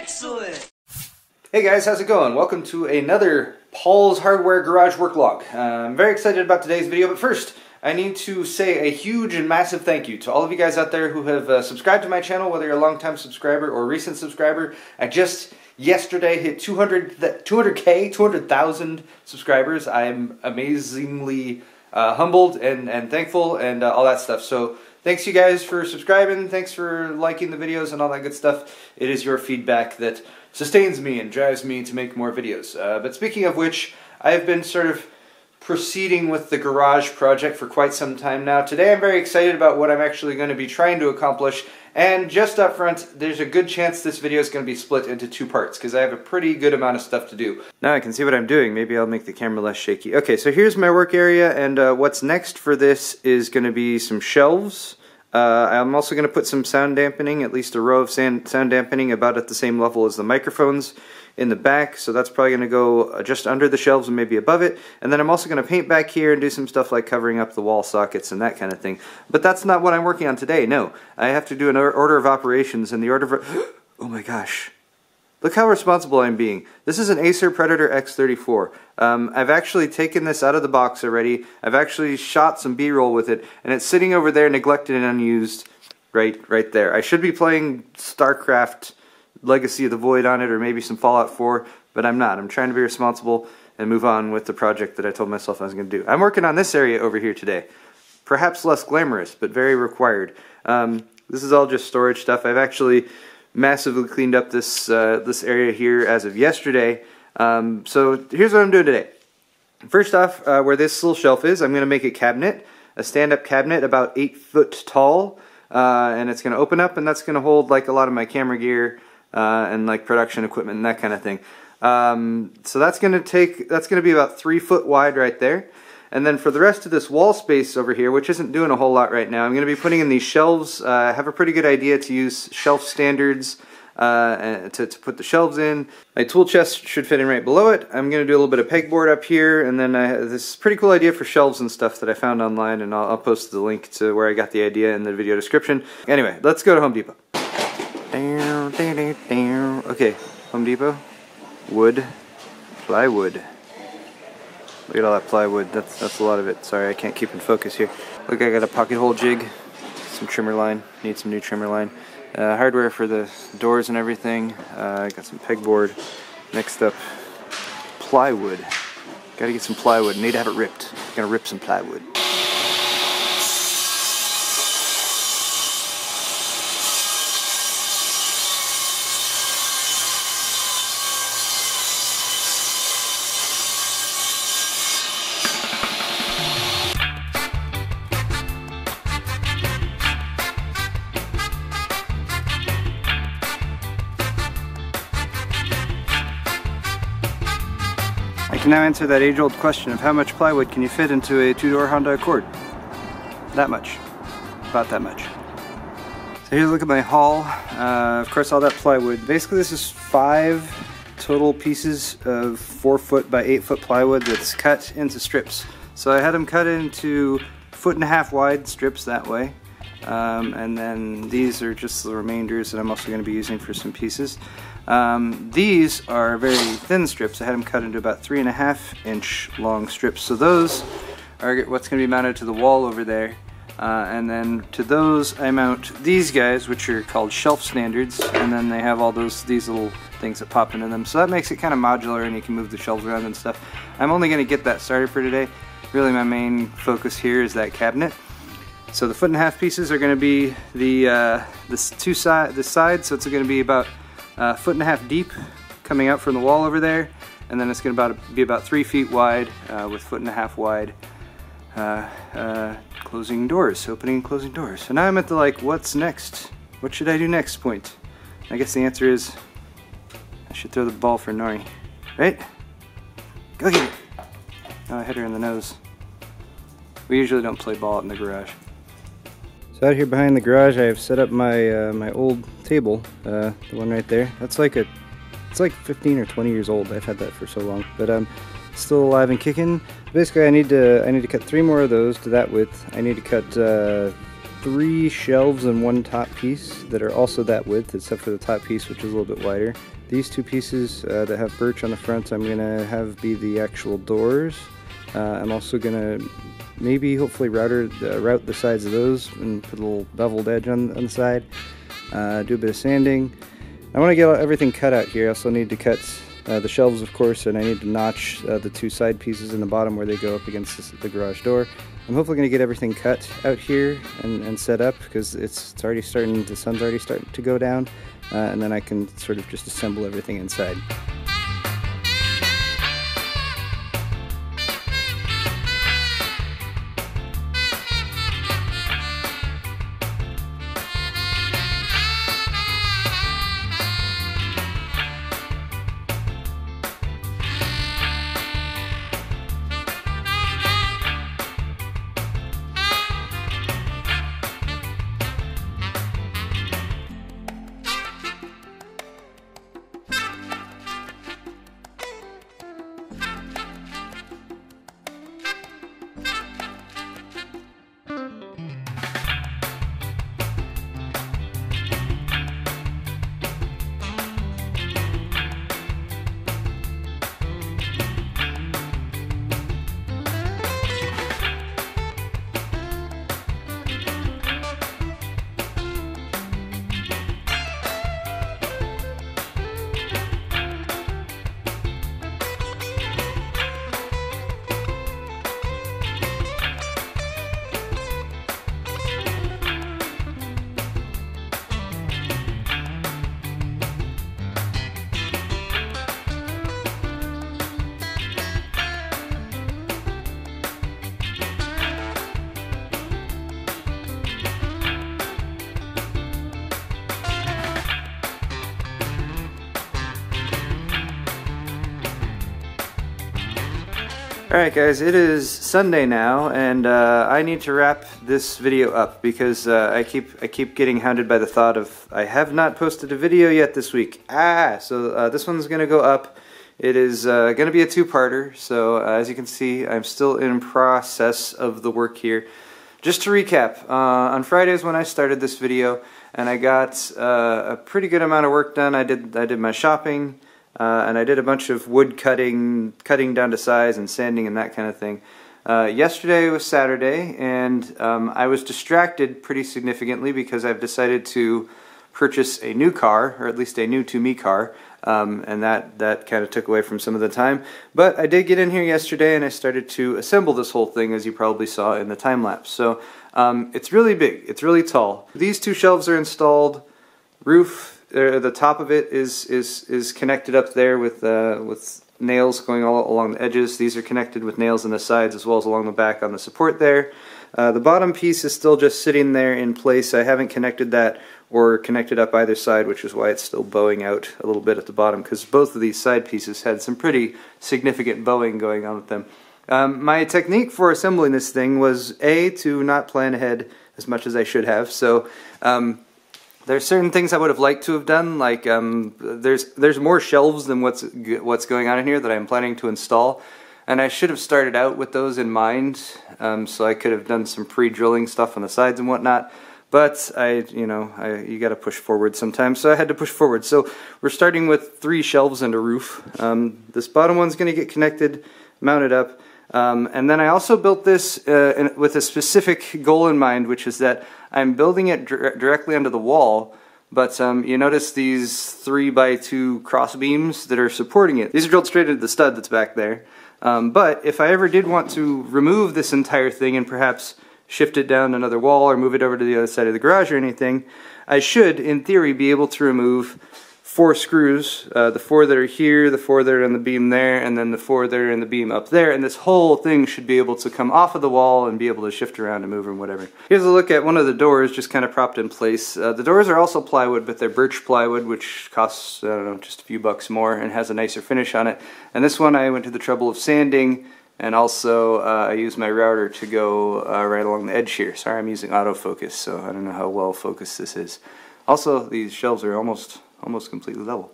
Excellent! Hey guys, how's it going? Welcome to another Paul's Hardware Garage Work Log. Uh, I'm very excited about today's video, but first, I need to say a huge and massive thank you to all of you guys out there who have uh, subscribed to my channel, whether you're a long-time subscriber or a recent subscriber. I just yesterday hit 200, 200k, 200,000 subscribers. I'm amazingly uh, humbled and, and thankful and uh, all that stuff. So thanks you guys for subscribing. Thanks for liking the videos and all that good stuff. It is your feedback that sustains me and drives me to make more videos. Uh, but speaking of which, I've been sort of proceeding with the garage project for quite some time now. Today I'm very excited about what I'm actually going to be trying to accomplish and just up front, there's a good chance this video is going to be split into two parts because I have a pretty good amount of stuff to do. Now I can see what I'm doing. Maybe I'll make the camera less shaky. Okay, so here's my work area and uh, what's next for this is going to be some shelves. Uh, I'm also going to put some sound dampening, at least a row of sound dampening about at the same level as the microphones in the back, so that's probably going to go uh, just under the shelves and maybe above it. And then I'm also going to paint back here and do some stuff like covering up the wall sockets and that kind of thing. But that's not what I'm working on today, no. I have to do an order of operations, and the order of... oh my gosh. Look how responsible I'm being. This is an Acer Predator X34. Um, I've actually taken this out of the box already. I've actually shot some B-roll with it, and it's sitting over there neglected and unused right right there. I should be playing StarCraft Legacy of the Void on it or maybe some Fallout 4, but I'm not. I'm trying to be responsible and move on with the project that I told myself I was going to do. I'm working on this area over here today. Perhaps less glamorous, but very required. Um, this is all just storage stuff. I've actually massively cleaned up this uh, this area here as of yesterday. Um, so here's what I'm doing today. First off, uh, where this little shelf is, I'm going to make a cabinet, a stand-up cabinet about 8 foot tall, uh, and it's going to open up and that's going to hold like a lot of my camera gear, uh, and like production equipment and that kind of thing. Um, so that's going to take, that's going to be about three foot wide right there. And then for the rest of this wall space over here, which isn't doing a whole lot right now, I'm going to be putting in these shelves. Uh, I have a pretty good idea to use shelf standards uh, to, to put the shelves in. My tool chest should fit in right below it. I'm going to do a little bit of pegboard up here, and then I have this pretty cool idea for shelves and stuff that I found online, and I'll, I'll post the link to where I got the idea in the video description. Anyway, let's go to Home Depot. Okay, Home Depot, wood, plywood. Look at all that plywood, that's, that's a lot of it. Sorry, I can't keep in focus here. Look, I got a pocket hole jig, some trimmer line, need some new trimmer line. Uh, hardware for the doors and everything. Uh, I got some pegboard. Next up, plywood. Gotta get some plywood, need to have it ripped. Gonna rip some plywood. Can now answer that age-old question of how much plywood can you fit into a two-door Honda Accord? That much. About that much. So here's a look at my haul. Uh, of course, all that plywood. Basically, this is five total pieces of four foot by eight foot plywood that's cut into strips. So I had them cut into foot and a half wide strips that way. Um, and then these are just the remainders that I'm also going to be using for some pieces. Um, these are very thin strips. I had them cut into about three and a half inch long strips. So those are what's going to be mounted to the wall over there. Uh, and then to those I mount these guys which are called shelf standards and then they have all those these little things that pop into them so that makes it kind of modular and you can move the shelves around and stuff. I'm only going to get that started for today. Really my main focus here is that cabinet. So the foot and a half pieces are going to be the uh, this two side the side so it's going to be about uh, foot and a half deep coming out from the wall over there and then it's going to be about three feet wide uh, with foot and a half wide uh, uh, closing doors, opening and closing doors. So now I'm at the like, what's next? What should I do next point? I guess the answer is I should throw the ball for Nori, right? Go get it. Oh, I hit her in the nose. We usually don't play ball out in the garage. So out here behind the garage, I have set up my uh, my old table, uh, the one right there. That's like a, it's like 15 or 20 years old. I've had that for so long, but um, still alive and kicking. Basically, I need to I need to cut three more of those to that width. I need to cut uh, three shelves and one top piece that are also that width, except for the top piece, which is a little bit wider. These two pieces uh, that have birch on the front, I'm gonna have be the actual doors. Uh, I'm also gonna maybe, hopefully, router, uh, route the sides of those and put a little beveled edge on, on the side. Uh, do a bit of sanding. I want to get everything cut out here. I also need to cut uh, the shelves, of course, and I need to notch uh, the two side pieces in the bottom where they go up against the, the garage door. I'm hopefully going to get everything cut out here and, and set up because it's, it's already starting, the sun's already starting to go down, uh, and then I can sort of just assemble everything inside. Alright guys, it is Sunday now, and uh, I need to wrap this video up because uh, I keep I keep getting hounded by the thought of I have not posted a video yet this week. Ah, so uh, this one's gonna go up. It is uh, gonna be a two-parter, so uh, as you can see, I'm still in process of the work here. Just to recap, uh, on Fridays when I started this video, and I got a pretty good amount of work done. I did I did my shopping. Uh, and I did a bunch of wood cutting, cutting down to size and sanding and that kind of thing. Uh, yesterday was Saturday, and um, I was distracted pretty significantly because I've decided to purchase a new car, or at least a new to me car, um, and that, that kind of took away from some of the time. But I did get in here yesterday and I started to assemble this whole thing, as you probably saw in the time lapse. So um, it's really big, it's really tall. These two shelves are installed, roof uh, the top of it is is is connected up there with uh, with nails going all along the edges. These are connected with nails on the sides as well as along the back on the support there. Uh, the bottom piece is still just sitting there in place. I haven't connected that or connected up either side, which is why it's still bowing out a little bit at the bottom because both of these side pieces had some pretty significant bowing going on with them. Um, my technique for assembling this thing was A, to not plan ahead as much as I should have. So um, there's certain things I would have liked to have done, like um, there's there's more shelves than what's what's going on in here that I'm planning to install, and I should have started out with those in mind, um, so I could have done some pre-drilling stuff on the sides and whatnot. But I, you know, I, you got to push forward sometimes, so I had to push forward. So we're starting with three shelves and a roof. Um, this bottom one's going to get connected, mounted up. Um, and then I also built this uh, in, with a specific goal in mind, which is that I'm building it directly under the wall, but um, you notice these 3 by 2 cross beams that are supporting it. These are drilled straight into the stud that's back there. Um, but if I ever did want to remove this entire thing and perhaps shift it down another wall or move it over to the other side of the garage or anything, I should, in theory, be able to remove four screws, uh, the four that are here, the four that are in the beam there, and then the four that are in the beam up there, and this whole thing should be able to come off of the wall and be able to shift around and move and whatever. Here's a look at one of the doors just kind of propped in place. Uh, the doors are also plywood, but they're birch plywood, which costs, I don't know, just a few bucks more and has a nicer finish on it. And this one I went to the trouble of sanding, and also uh, I used my router to go uh, right along the edge here. Sorry I'm using autofocus, so I don't know how well focused this is. Also, these shelves are almost almost completely level.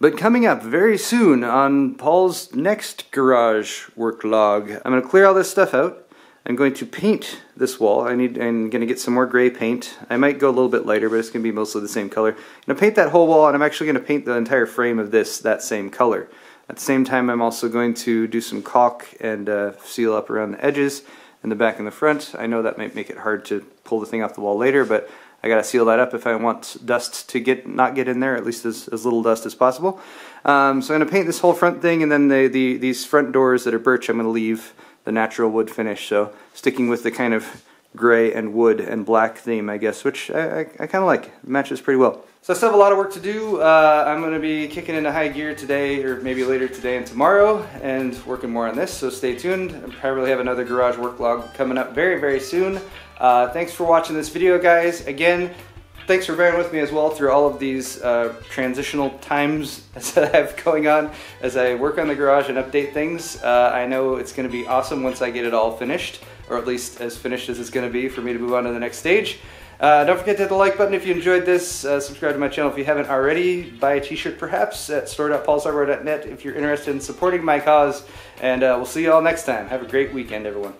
But coming up very soon on Paul's next garage work log, I'm going to clear all this stuff out. I'm going to paint this wall. I need, I'm going to get some more gray paint. I might go a little bit lighter, but it's going to be mostly the same color. I'm going to paint that whole wall, and I'm actually going to paint the entire frame of this that same color. At the same time, I'm also going to do some caulk and uh, seal up around the edges in the back and the front. I know that might make it hard to pull the thing off the wall later, but I gotta seal that up if I want dust to get not get in there, at least as, as little dust as possible. Um, so I'm gonna paint this whole front thing, and then the, the these front doors that are birch, I'm gonna leave the natural wood finish. So sticking with the kind of gray and wood and black theme, I guess, which I, I, I kind of like. It matches pretty well. So I still have a lot of work to do. Uh, I'm going to be kicking into high gear today, or maybe later today and tomorrow, and working more on this, so stay tuned. I probably have another garage work log coming up very, very soon. Uh, thanks for watching this video, guys. Again, thanks for bearing with me as well through all of these uh, transitional times that I have going on as I work on the garage and update things. Uh, I know it's going to be awesome once I get it all finished, or at least as finished as it's going to be for me to move on to the next stage. Uh, don't forget to hit the like button if you enjoyed this. Uh, subscribe to my channel if you haven't already. Buy a t-shirt perhaps at store.paulshardware.net if you're interested in supporting my cause. And uh, we'll see you all next time. Have a great weekend, everyone.